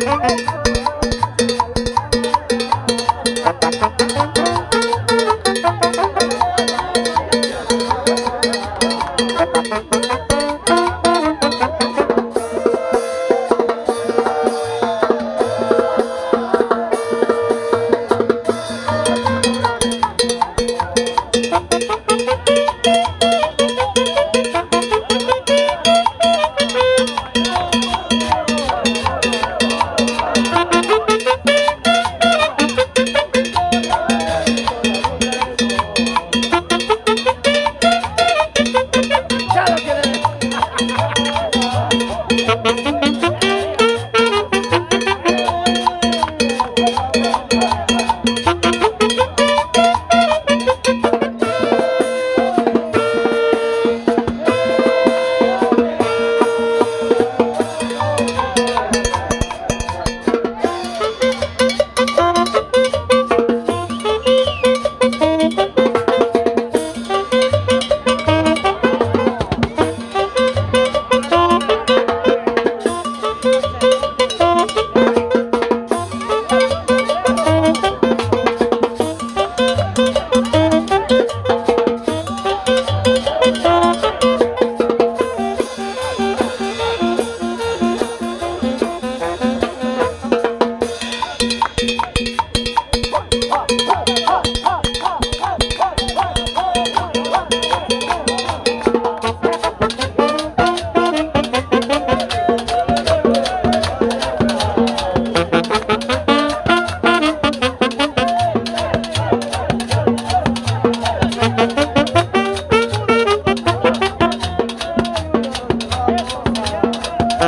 Gracias.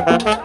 Thank you.